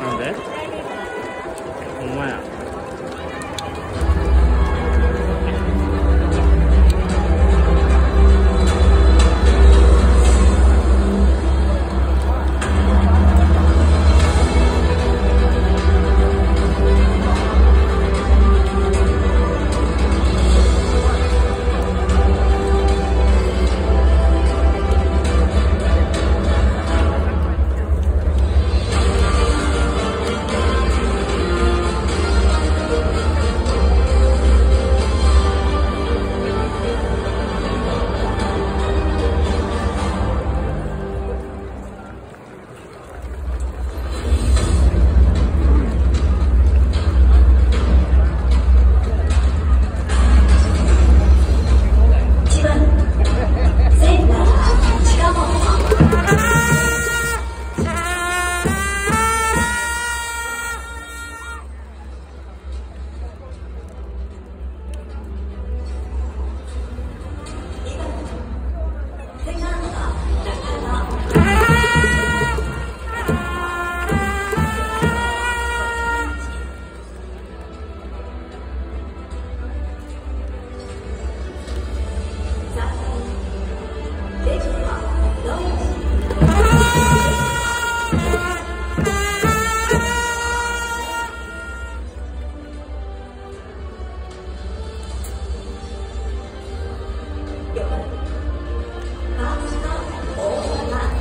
그런데? 엄마야.